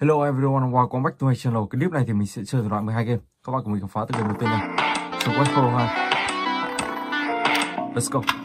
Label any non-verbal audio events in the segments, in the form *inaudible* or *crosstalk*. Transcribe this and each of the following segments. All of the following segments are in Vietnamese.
Hello everyone, welcome back to my channel. Cái clip này thì mình sẽ chơi thủ đoạn 12 game. Các bạn cùng mình khám phá từ game đầu tiên này. Survive Pro 2. Let's go.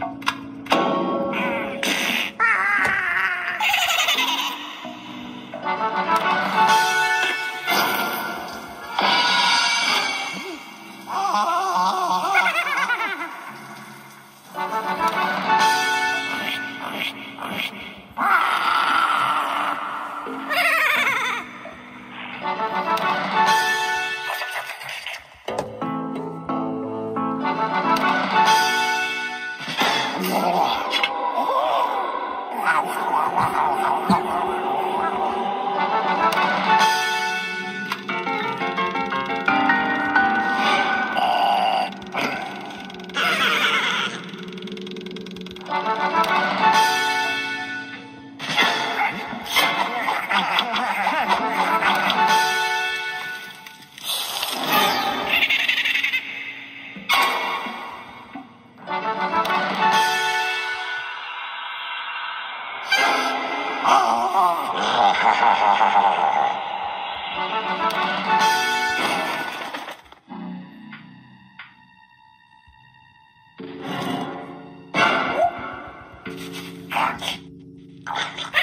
Fuck.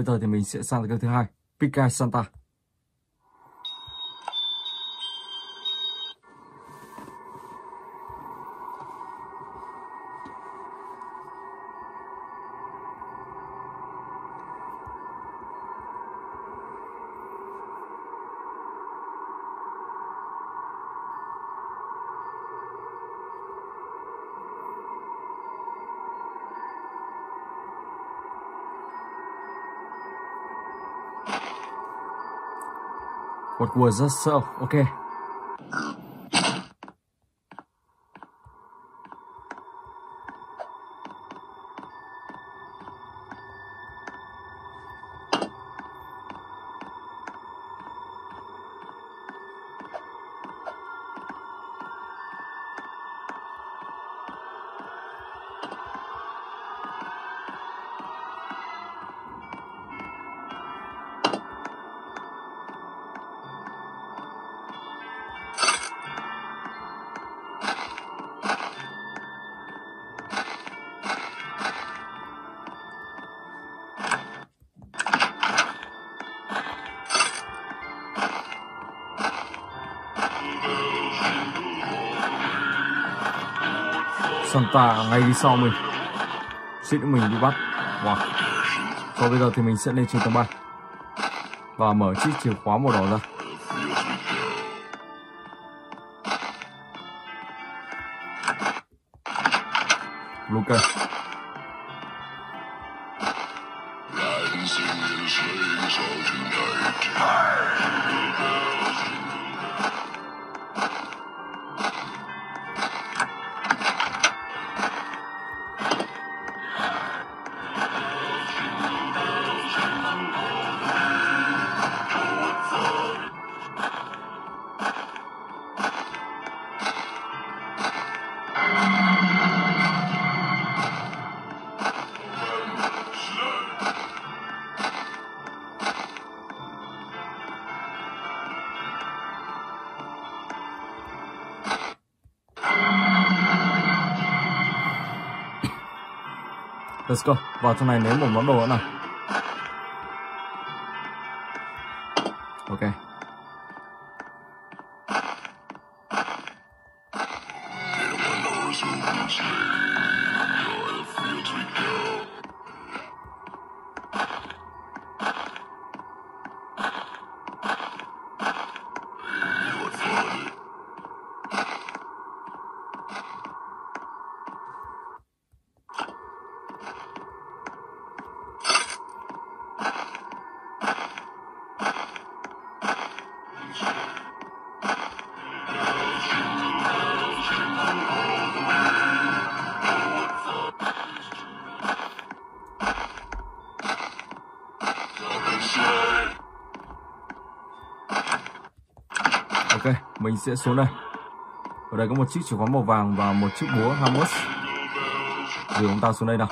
Bây giờ thì mình sẽ sang cái thứ hai, Pika Santa. What was that so? Okay. Ngay đi sau mình. Suýt mình bị bắt. Wow. Và bây giờ thì mình sẽ lên trên tầng 3 và mở chiếc chìa khóa màu đỏ ra. Luca Dancing is sleigh all tonight. Let's go. Vào trong này nếm một món đồ nữa nào. Ok, mình sẽ xuống đây. Ở đây có một chiếc chìa khóa màu vàng và một chiếc búa Hammers. Dìu chúng ta xuống đây nào.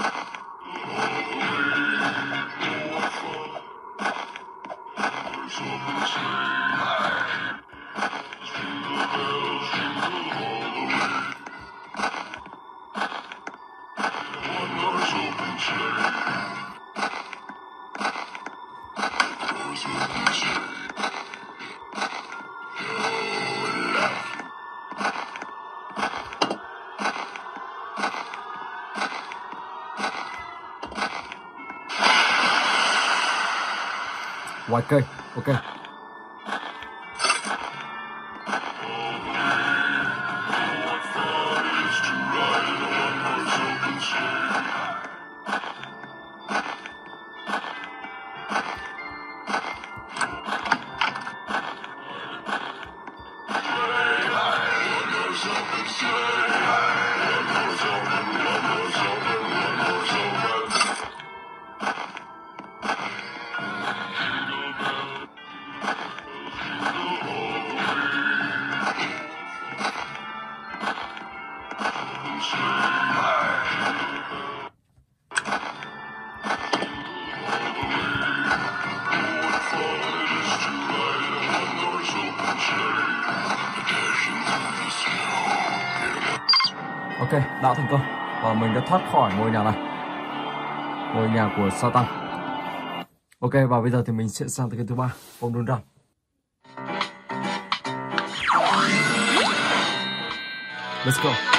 Đã thành công và mình đã thoát khỏi ngôi nhà này. Ngôi nhà của Satan. Ok, và bây giờ thì mình sẽ sang tới cái thứ ba, bom đun răng. Let's go.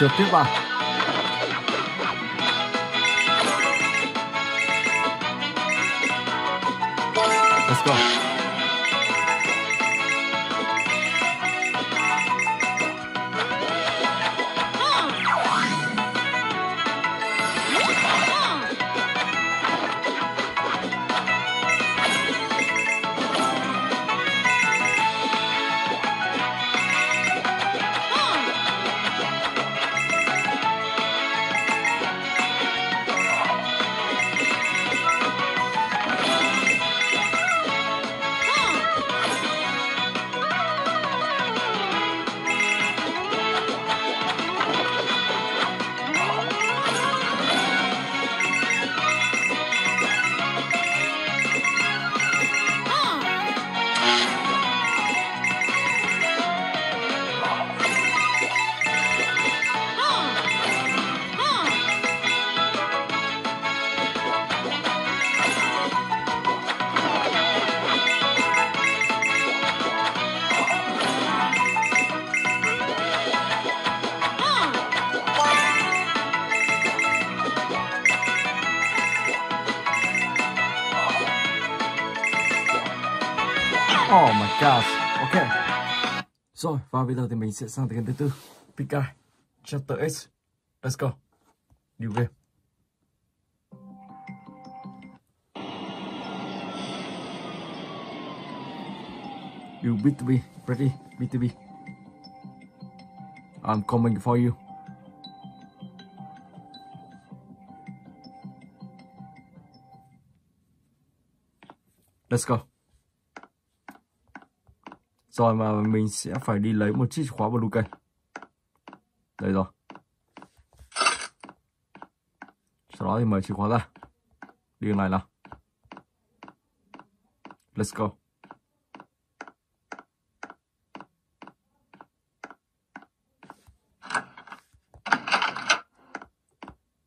Trượt tiếp và bây giờ thì mình sẽ sang tới game thứ tư. Pika Chapter X. Let's go. New game. You B2B, ready? B2B. I'm coming for you. Let's go. Rồi mà mình sẽ phải đi lấy một chiếc khóa blue cây. Đây rồi. Sau đó thì mở chìa khóa ra. Đi đường này nào. Let's go.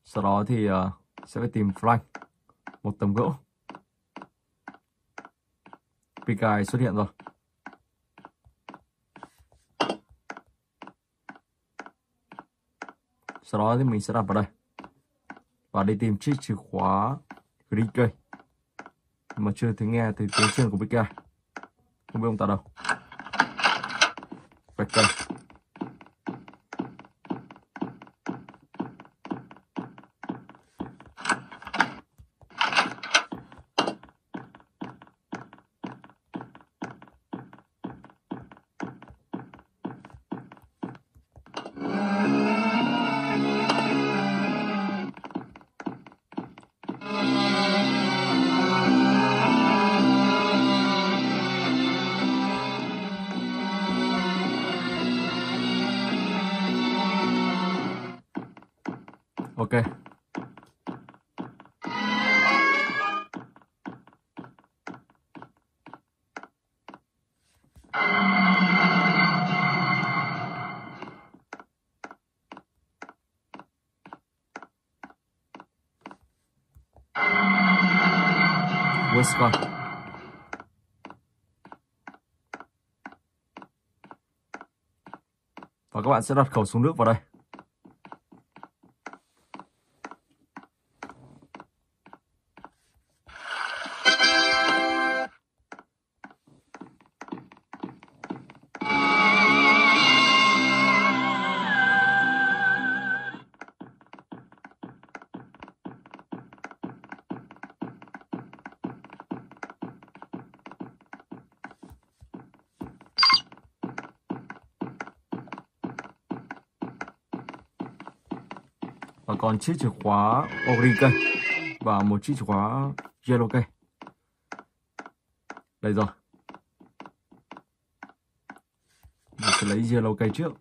Sau đó thì uh, sẽ phải tìm flank một tấm gỗ. Pikai xuất hiện rồi. Sau đó thì mình sẽ đặt vào đây. Và đi tìm chiếc chìa khóa BK cây. Mà chưa thấy nghe thì tiếng chân của BK Không biết ông ta đâu. BK Ok. Whisper. Và các bạn sẽ đặt khẩu súng nước vào đây. Còn chiếc chìa khóa orange cây và một chiếc chìa khóa yellow cây đây rồi. Mình sẽ lấy yellow cây trước.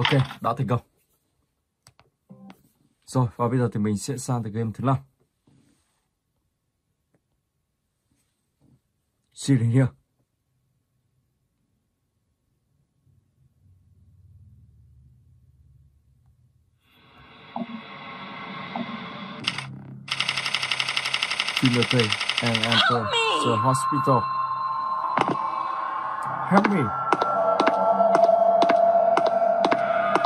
Ok, đã thành công. Rồi, và bây giờ thì mình sẽ sang tới game thứ 5. See you here. Timothy and enter the hospital. Help me.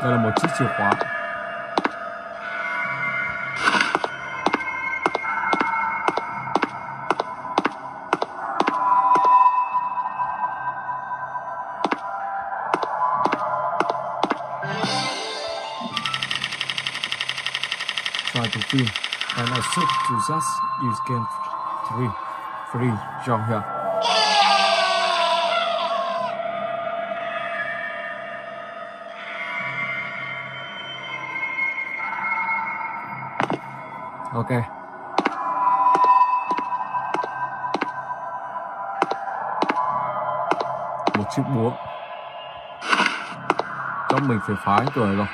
đây try to film and I said to just you can free free from here ok. Một chiếc búa. Chắc mình phải phá cái cửa này rồi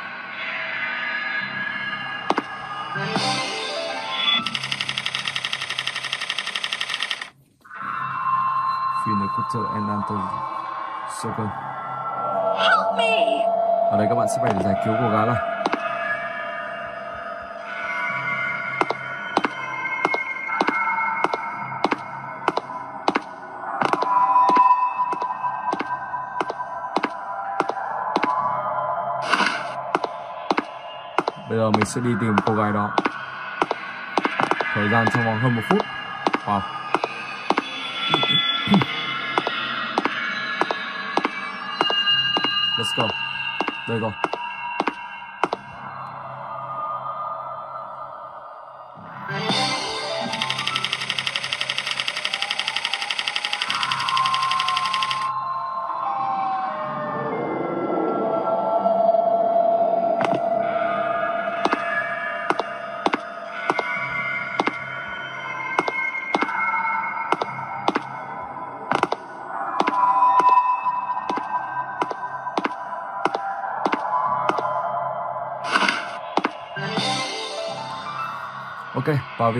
Finnecutter and Anton Sogan Help me! Ở đây các bạn sẽ phải giải cứu cô gái này giờ mình sẽ đi tìm cô gái đó. Thời gian trong vòng hơn một phút. Wow. Let's go. Đây rồi.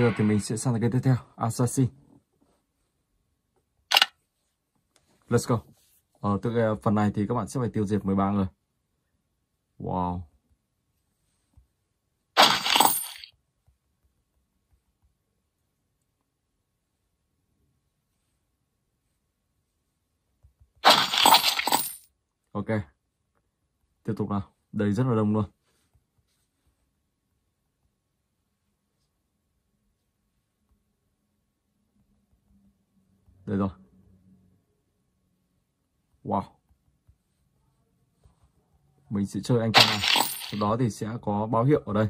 Bây giờ thì mình sẽ sang cái tiếp theo, Assassin. Let's go. Ở từ cái phần này thì các bạn sẽ phải tiêu diệt 13 người. Wow. Ok. Tiếp tục nào. Đây rất là đông luôn. Đây rồi. Wow. Mình sẽ chơi anh chàng này. Lúc đó thì sẽ có báo hiệu ở đây.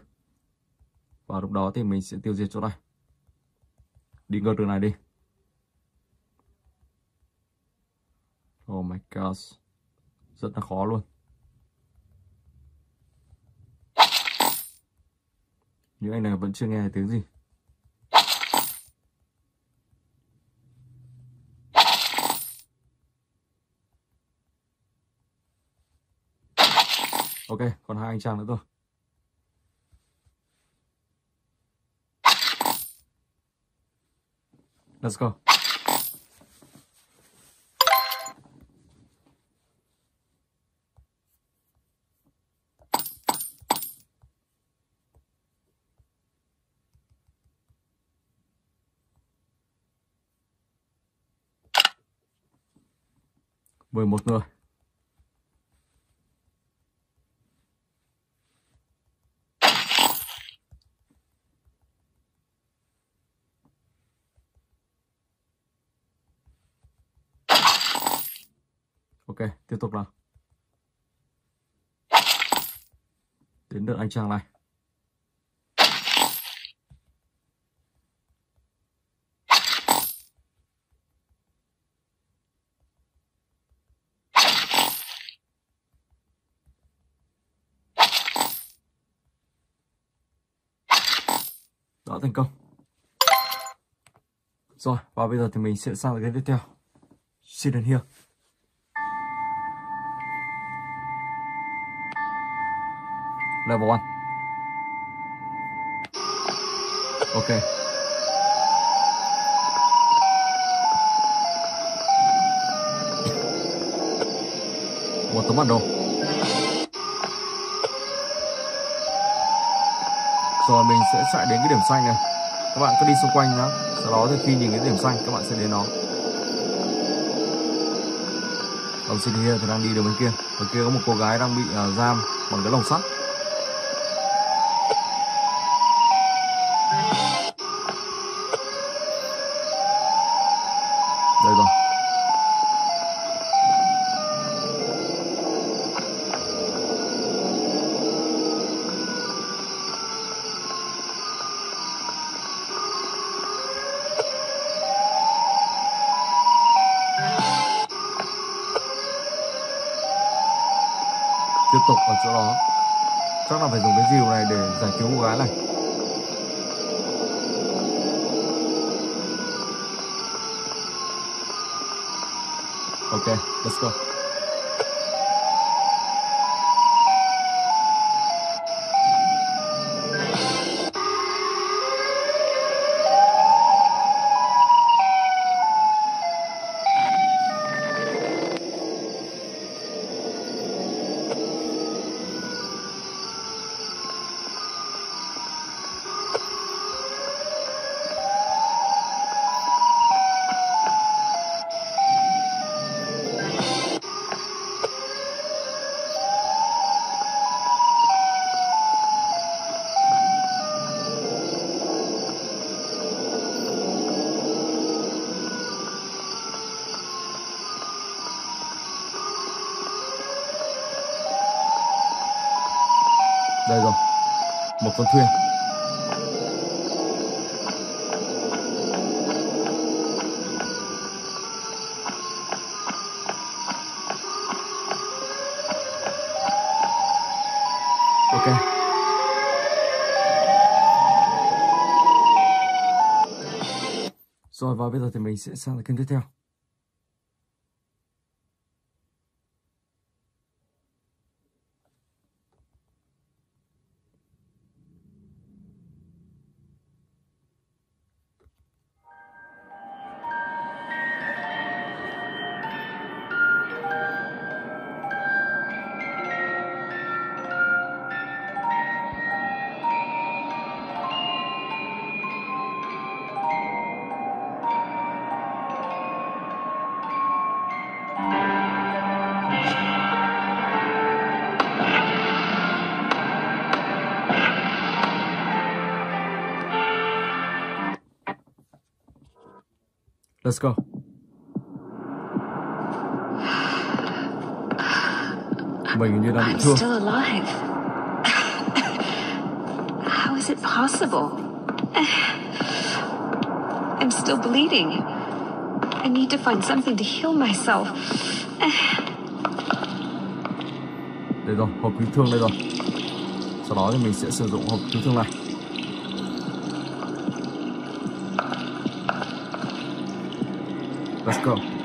Và lúc đó thì mình sẽ tiêu diệt chỗ này. Đi ngược đường này đi. Oh my gosh. Rất là khó luôn. Những anh này vẫn chưa nghe thấy tiếng gì. Ok, còn hai anh chàng nữa thôi. Let's go. mười một người Ok, tiếp tục nào. Đến được anh chàng này. Đó thành công. Rồi, và bây giờ thì mình sẽ sang cái tiếp theo. xin đến here. Level 1 ok. Một tấm bản đồ. Rồi mình sẽ chạy đến cái điểm xanh này. Các bạn cứ đi xung quanh nhá. Sau đó thì khi nhìn cái điểm xanh các bạn sẽ đến nó. Ông xin thì đang đi đường bên kia. Bên kia có một cô gái đang bị uh, giam bằng cái lồng sắt. Tục ở chỗ đó. Chắc là phải dùng cái dìu này để giải cứu cô gái này. Ok, let's go. Con thuyền ok. Rồi và bây giờ thì mình sẽ sang kênh tiếp theo. Let's go. Mình như đang bị I'm thương. still alive. How is it possible? I'm still bleeding. I need to find something to heal myself. Đây rồi, hộp cứu thương đây rồi. Sau đó thì mình sẽ sử dụng hộp cứu thương này. Let's go.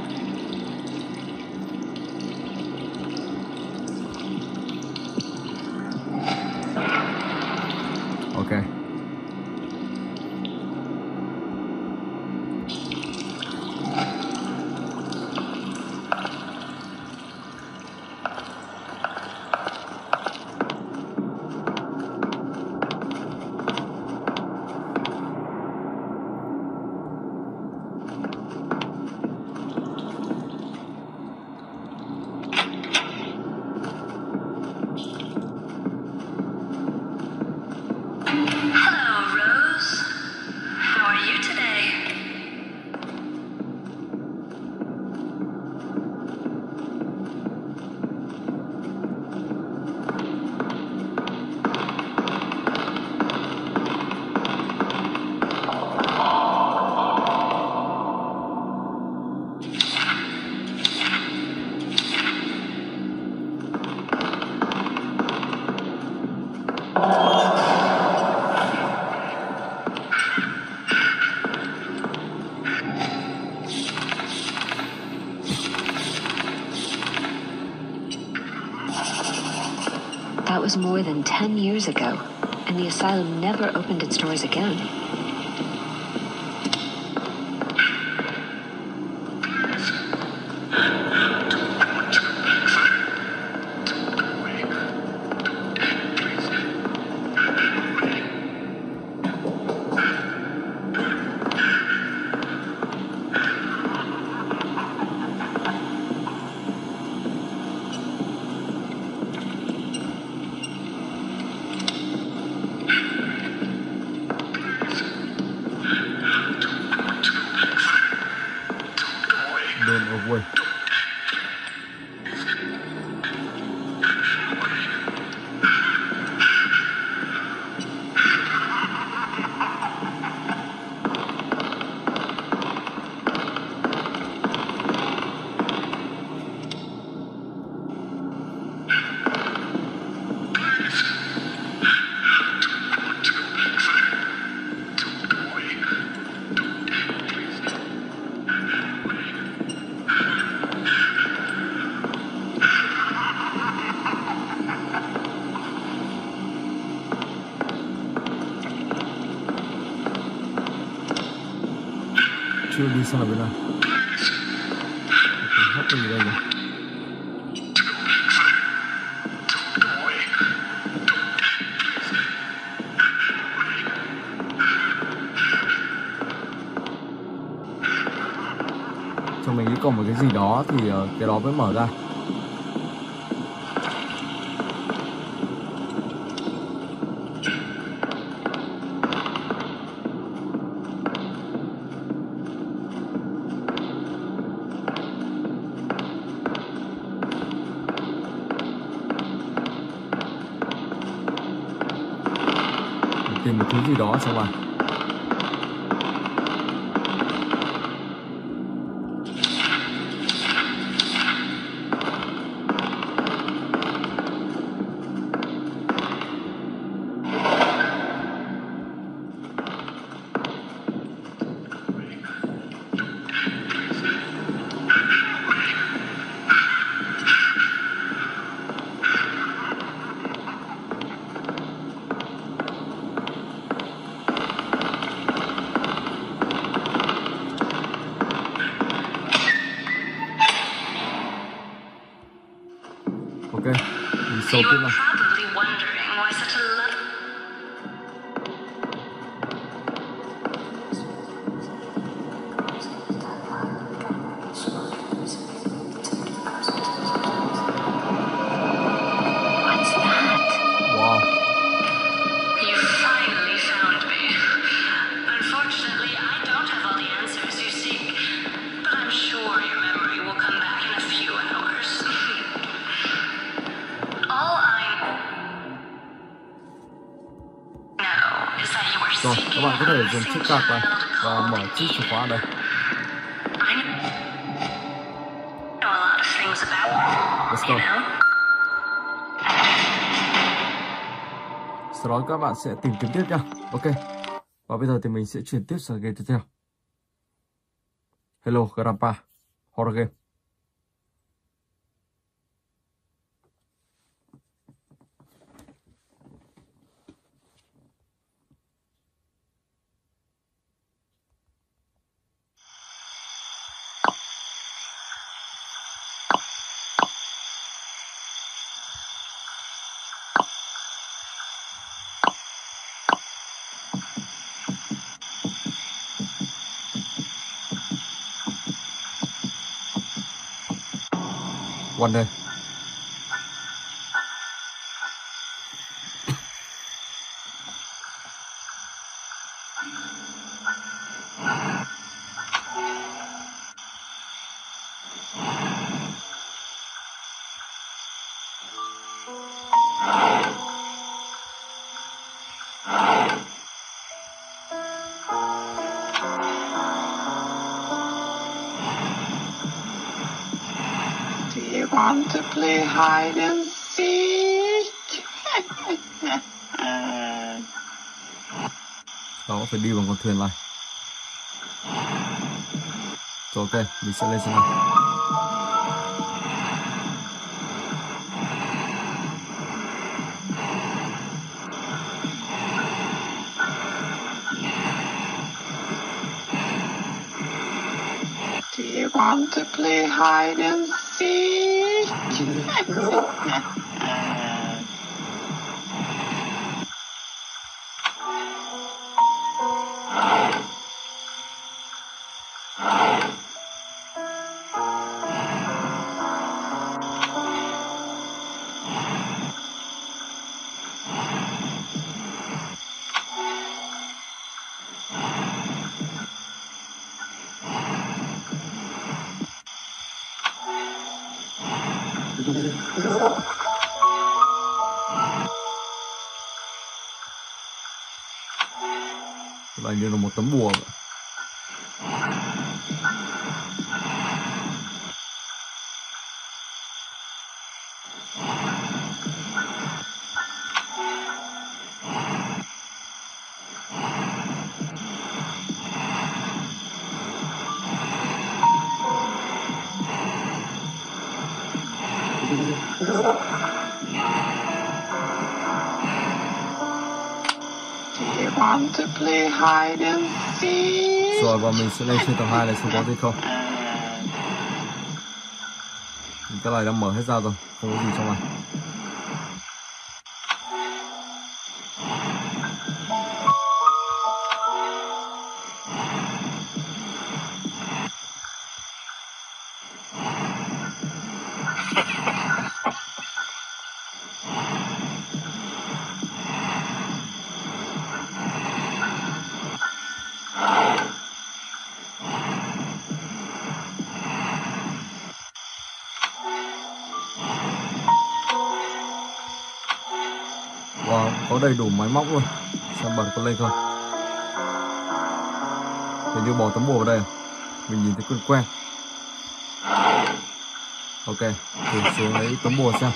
More than 10 years ago, and the asylum never opened its doors again. Xem là bên nào hát cái gì đây nhỉ? Cho mình nghĩ còn một cái gì đó thì ờ, cái đó mới mở ra Mình tìm một thứ gì đó xem nào đi dần chiếc cạc này và mở chiếc chìa khóa đây. Let's go. sau đó các bạn sẽ tìm kiếm tiếp nha ok. Và bây giờ thì mình sẽ chuyển tiếp sang game tiếp theo. Hello, grandpa. Horror game. One day play hide and seek? đó phải đi bằng con thuyền này rồi ok mình sẽ lên trên này Do you want to play hide and seek? Lại *laughs* như là một tấm bùa vậy. Do you Rồi và mình sẽ lên trên tầng 2 này xem có gì không? Cái này đã mở hết ra rồi, Không có gì trong này. Móc luôn. Xem bật có lên không Hình như bỏ tấm bùa vào đây? À? Mình nhìn thấy quen quen. Ok, thử xuống lấy tấm bùa xem.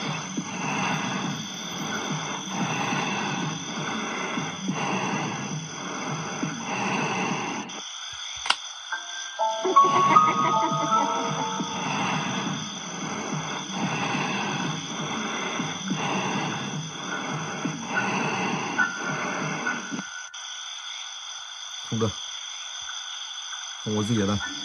Không có gì ở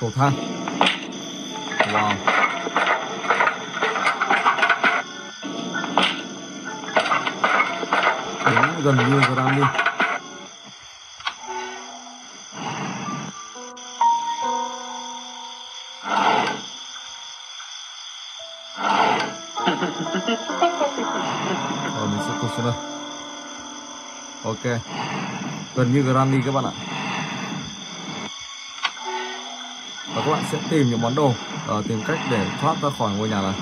cầu thang. Wow. Đúng, gần như Grand đi Rồi ờ, mình sẽ cột xuống đây. Ok. Gần như Grand đi các bạn ạ. Và các bạn sẽ tìm những món đồ uh, tìm cách để thoát ra khỏi ngôi nhà này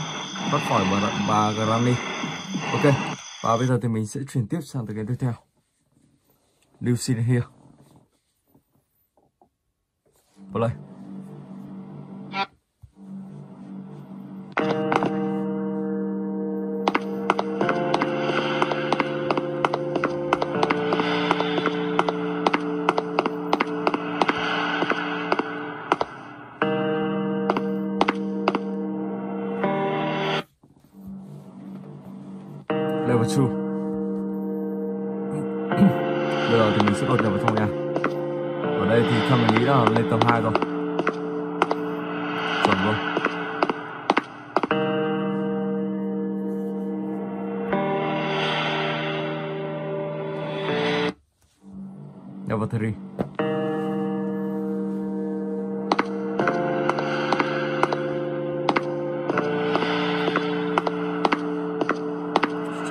thoát khỏi bà, bà Granny. Ok và bây giờ thì mình sẽ chuyển tiếp sang tựa cái tiếp theo. Lucy here vào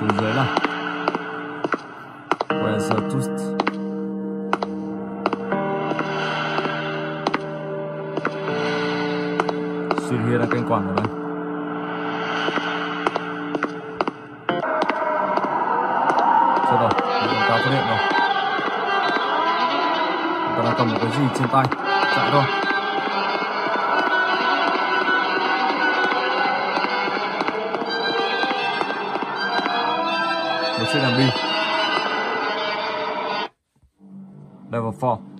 xuống dưới là, Where's the toast? Xuyên here là kênh quản ở đây. Chết rồi, chúng cao phát hiện rồi. Người ta đang cầm một cái gì trên tay. Chạy thôi. Một level 4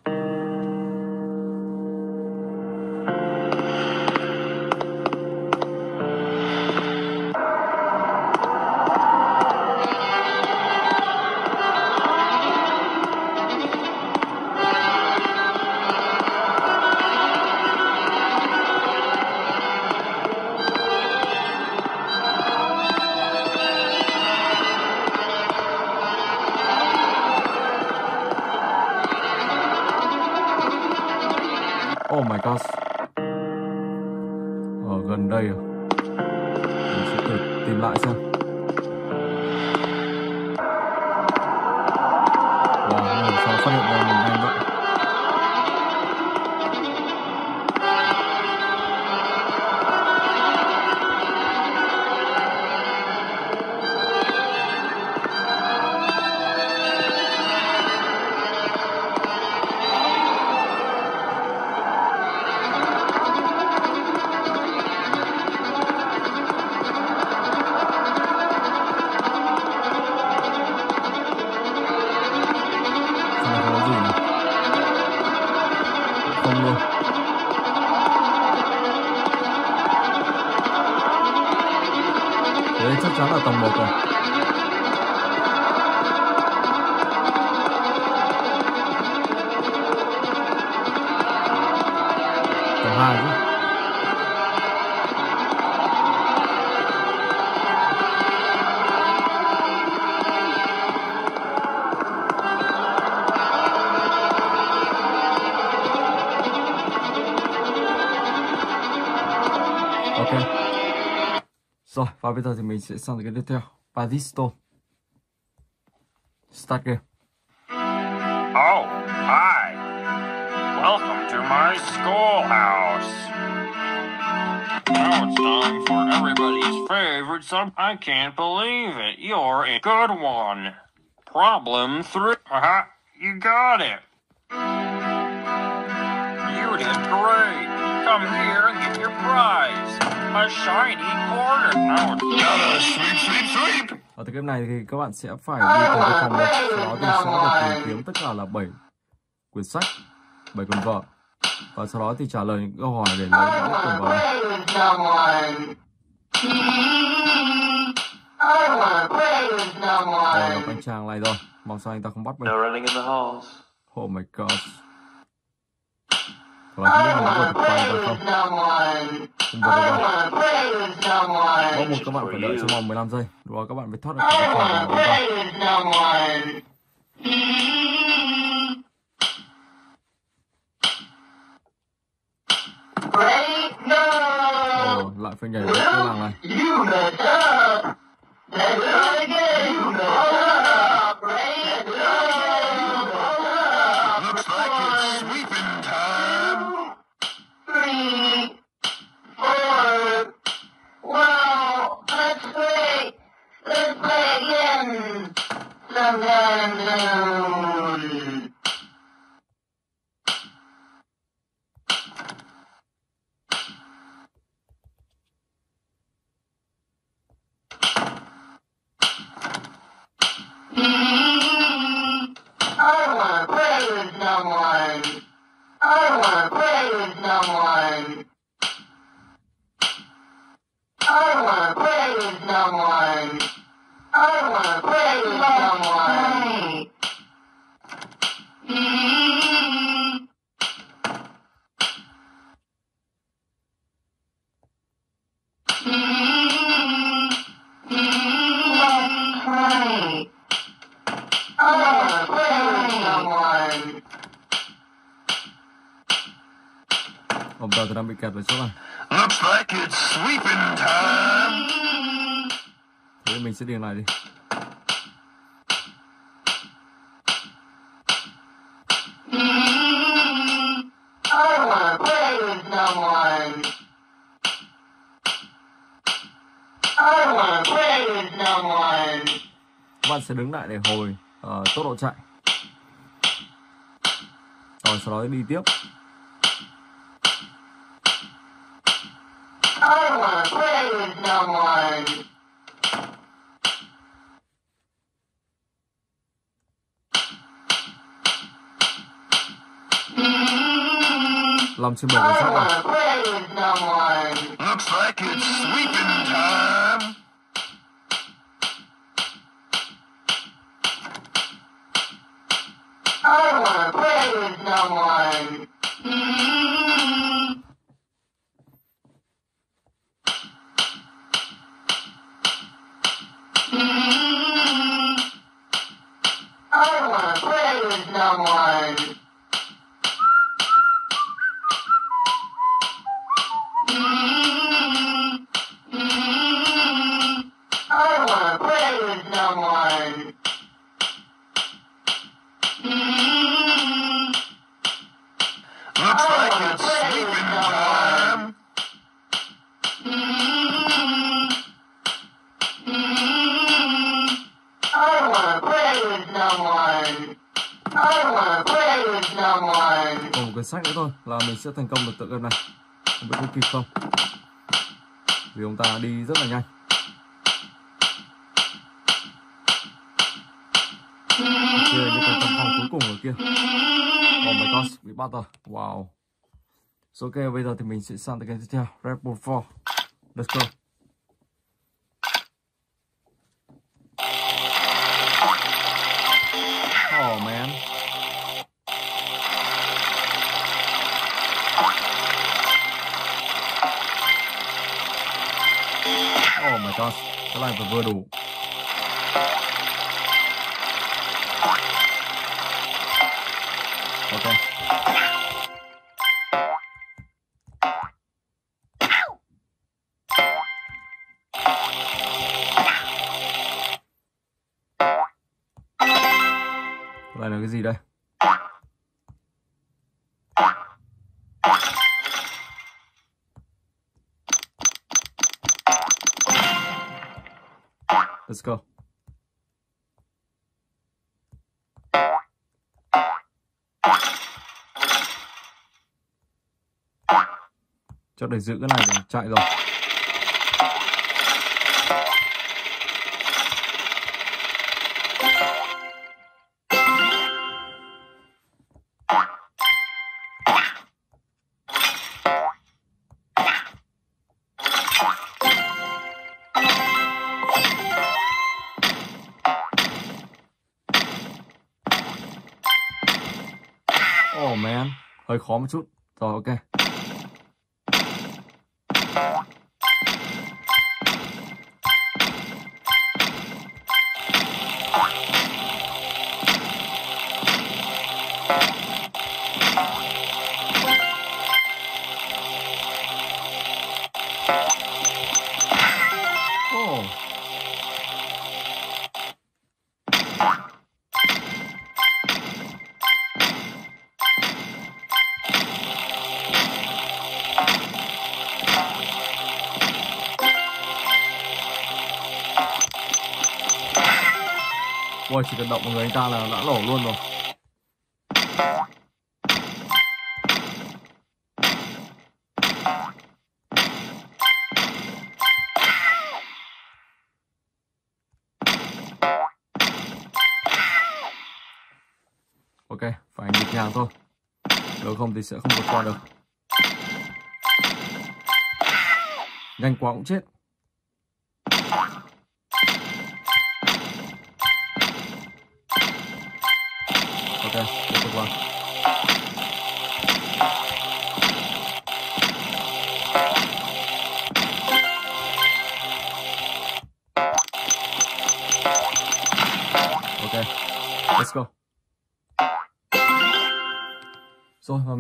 và bây giờ thì mình sẽ sang cái tiếp theo. Paris Stone. Start game. Oh, hi. Welcome to my schoolhouse. Now it's time for everybody's favorite sub. I can't believe it. You're a good one. Problem three. Haha, you got it. You did great. Come here and get your prize. A shiny quarter. Now it's Gotta sweep, sweep, sweep. Ở cái game này thì các bạn sẽ phải đi từng cái phòng một, sau đó thì sẽ được tìm kiếm tất cả là 7 quyển sách, 7 cuốn vở. Và sau đó thì trả lời những câu hỏi để lấy những cuốn vở này. Rồi, gặp anh chàng này rồi. Mong sao anh ta không bắt mình. No running in the halls. Oh my god. Rồi, không biết mình có quay play được không? with someone. Không được đâu. Bóng một các bạn phải đợi trong vòng 15 giây. Rồi các bạn phải thoát được cái wanna của chúng ta. Ồ, lại phải nhảy vào cái làng này. Ananda sẽ điền lại đi. Bạn sẽ đứng lại để hồi uh, tốc độ chạy. Rồi sau đó đi tiếp. I wanna play with someone. Làm trên bờ cuốn I sách sách nữa thôi là mình sẽ thành công được tựa game này. Không biết có kịp không? Vì ông ta đi rất là nhanh. Ở kia như cái tầm phòng cuối cùng ở kia. Oh my god, bị bắt rồi. Wow. So, ok, bây giờ thì mình sẽ sang tới cái tiếp theo. Red Bull 4. Let's go. Cho các bạn vừa đủ. Ok. Chắc để giữ cái này để chạy rồi. Oh man, hơi khó một chút. Rồi ok. Oh. Chỉ cần động một người anh ta là đã nổ luôn rồi. Ok, phải nhịp nhàng thôi. Nếu không thì sẽ không vượt qua được. Nhanh quá cũng chết.